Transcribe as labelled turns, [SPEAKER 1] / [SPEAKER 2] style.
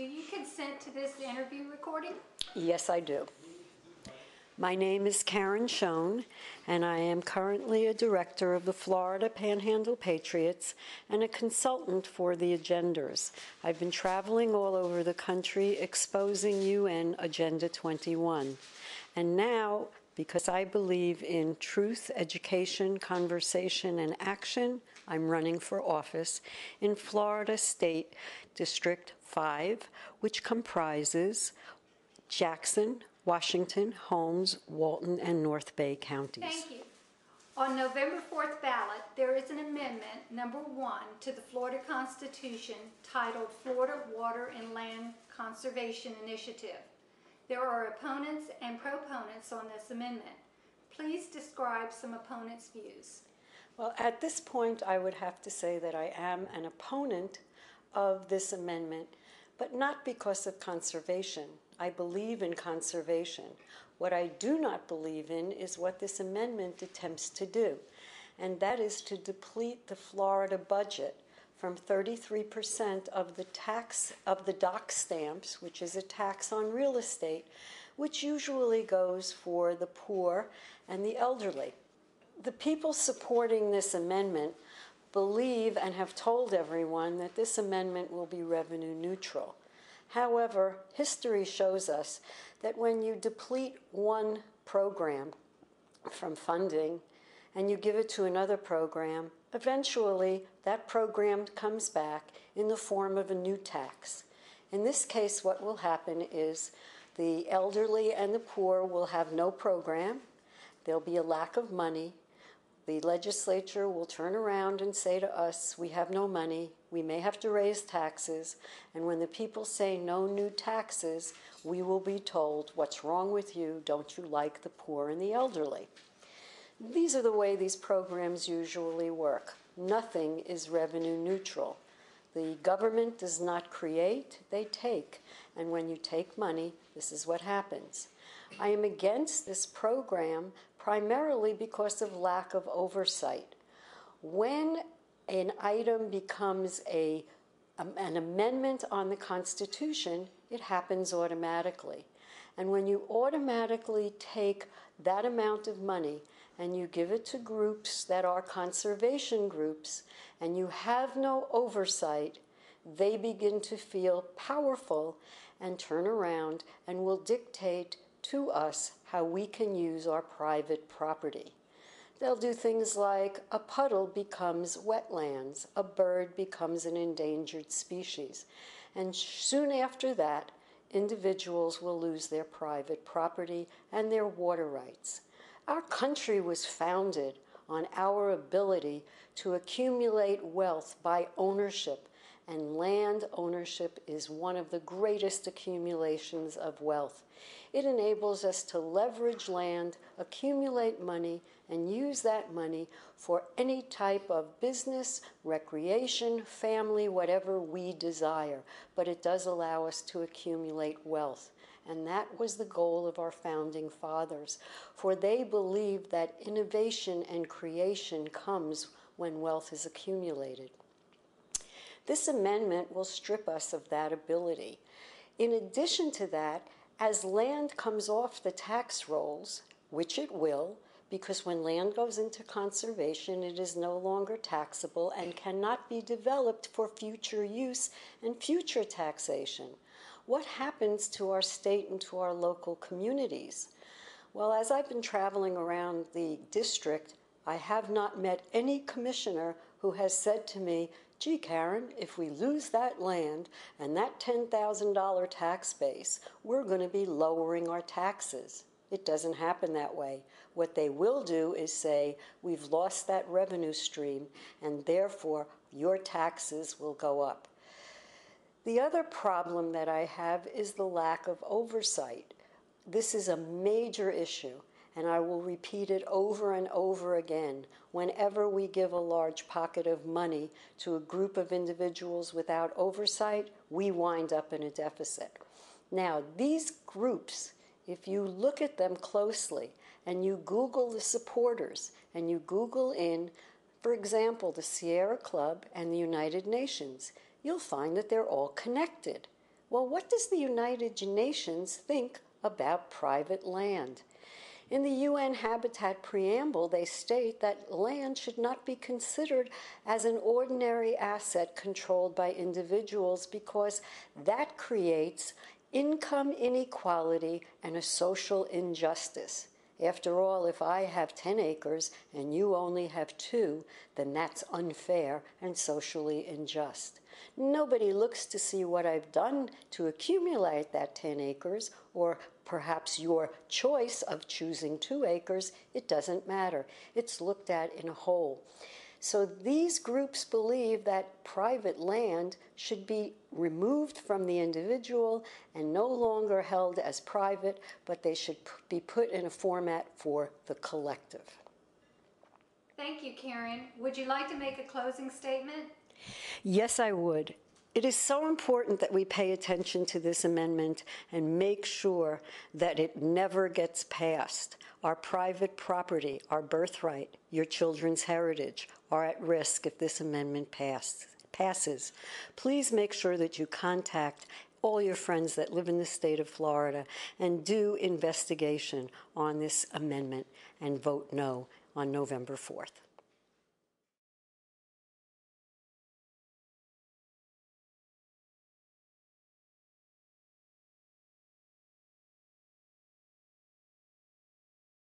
[SPEAKER 1] Do you consent to this interview recording?
[SPEAKER 2] Yes, I do. My name is Karen Schoen, and I am currently a director of the Florida Panhandle Patriots and a consultant for the Agenders. I've been traveling all over the country exposing UN Agenda 21. And now, because I believe in truth, education, conversation, and action, I'm running for office in Florida State District 5, which comprises Jackson, Washington, Holmes, Walton, and North Bay counties.
[SPEAKER 1] Thank you. On November 4th ballot, there is an amendment, number one, to the Florida Constitution titled Florida Water and Land Conservation Initiative. There are opponents and proponents on this amendment. Please describe some opponents' views.
[SPEAKER 2] Well, at this point, I would have to say that I am an opponent of this amendment, but not because of conservation. I believe in conservation. What I do not believe in is what this amendment attempts to do, and that is to deplete the Florida budget from 33% of the tax of the doc stamps, which is a tax on real estate, which usually goes for the poor and the elderly. The people supporting this amendment believe and have told everyone that this amendment will be revenue neutral. However, history shows us that when you deplete one program from funding and you give it to another program, eventually that program comes back in the form of a new tax. In this case, what will happen is the elderly and the poor will have no program, there'll be a lack of money, the legislature will turn around and say to us, We have no money, we may have to raise taxes, and when the people say no new taxes, we will be told, What's wrong with you? Don't you like the poor and the elderly? These are the way these programs usually work. Nothing is revenue neutral. The government does not create, they take. And when you take money, this is what happens. I am against this program primarily because of lack of oversight. When an item becomes a, um, an amendment on the Constitution, it happens automatically. And when you automatically take that amount of money and you give it to groups that are conservation groups and you have no oversight, they begin to feel powerful and turn around and will dictate to us how we can use our private property. They'll do things like a puddle becomes wetlands, a bird becomes an endangered species. And soon after that, individuals will lose their private property and their water rights. Our country was founded on our ability to accumulate wealth by ownership and land ownership is one of the greatest accumulations of wealth. It enables us to leverage land, accumulate money, and use that money for any type of business, recreation, family, whatever we desire. But it does allow us to accumulate wealth. And that was the goal of our founding fathers, for they believed that innovation and creation comes when wealth is accumulated. This amendment will strip us of that ability. In addition to that, as land comes off the tax rolls, which it will, because when land goes into conservation, it is no longer taxable and cannot be developed for future use and future taxation. What happens to our state and to our local communities? Well, as I've been traveling around the district, I have not met any commissioner who has said to me, gee, Karen, if we lose that land and that $10,000 tax base, we're going to be lowering our taxes. It doesn't happen that way. What they will do is say, we've lost that revenue stream, and therefore your taxes will go up. The other problem that I have is the lack of oversight. This is a major issue and I will repeat it over and over again. Whenever we give a large pocket of money to a group of individuals without oversight, we wind up in a deficit. Now, these groups, if you look at them closely and you Google the supporters and you Google in, for example, the Sierra Club and the United Nations, you'll find that they're all connected. Well, what does the United Nations think about private land? In the UN Habitat Preamble, they state that land should not be considered as an ordinary asset controlled by individuals because that creates income inequality and a social injustice. After all, if I have 10 acres and you only have two, then that's unfair and socially unjust. Nobody looks to see what I've done to accumulate that 10 acres or perhaps your choice of choosing two acres. It doesn't matter. It's looked at in a whole. So these groups believe that private land should be removed from the individual and no longer held as private, but they should p- be put in a format for the collective.
[SPEAKER 1] Thank you, Karen. Would you like to make a closing statement?
[SPEAKER 2] Yes, I would. It is so important that we pay attention to this amendment and make sure that it never gets passed. Our private property, our birthright, your children's heritage are at risk if this amendment pass, passes. Please make sure that you contact all your friends that live in the state of Florida and do investigation on this amendment and vote no on November 4th.